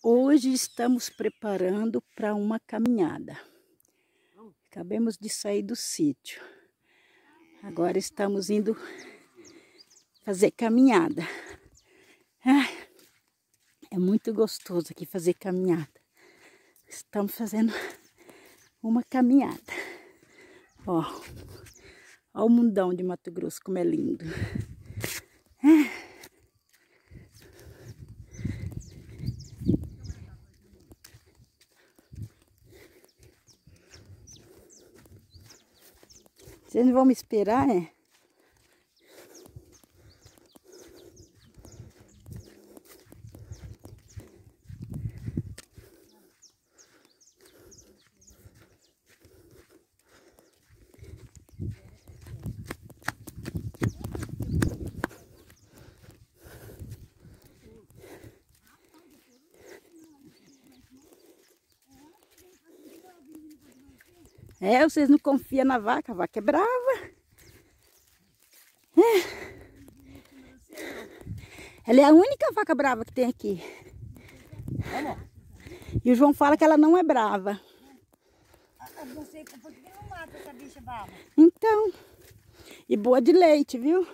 Hoje estamos preparando para uma caminhada. Acabamos de sair do sítio. Agora estamos indo fazer caminhada. é muito gostoso aqui fazer caminhada. Estamos fazendo uma caminhada. Ó, ó o mundão de Mato Grosso como é lindo. Vocês não vão me esperar, é? É, vocês não confiam na vaca, a vaca é brava. É. Ela é a única vaca brava que tem aqui. E o João fala que ela não é brava. Você, por que não mata essa bicha brava? Então, e boa de leite, viu?